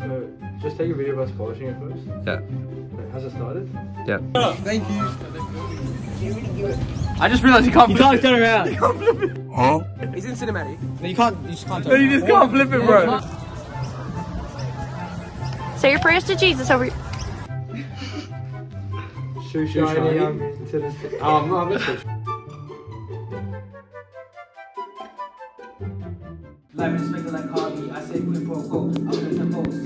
So, just take a video of us polishing it first. Yeah. Has it started? Yeah. Thank you. I just realized you can't. You can't turn around. huh He's in cinematic. No, you can't. You just can't turn No, you just can't flip it, bro. Say your prayers to Jesus over. Shoe Shoe shiny, shiny. I'm into this. Oh, I'm not. I'm just Life is like Harvey. I say quid pro quo.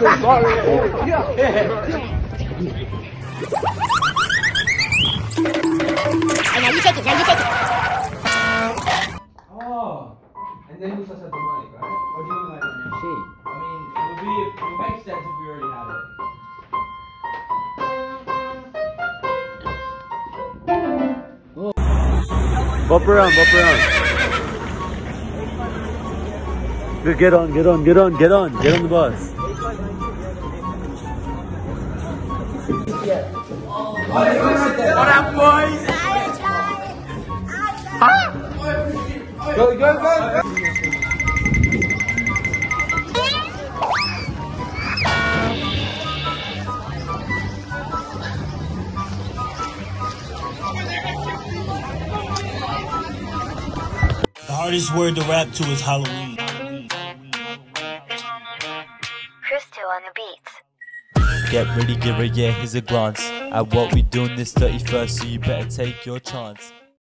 me. And now you take it. Now you take it. Oh, and then to have the mic, right? Or do you like sheet? I mean, it would be it would make sense if we already had it. Bop around, bop around. Good, Get on, get on, get on, get on, get on the bus. What up, boys? Go, go, go. The hardest word to rap to is Halloween. Crystal on the beats. Get ready, give a yeah, here's a glance at what we doing this 31st, so you better take your chance.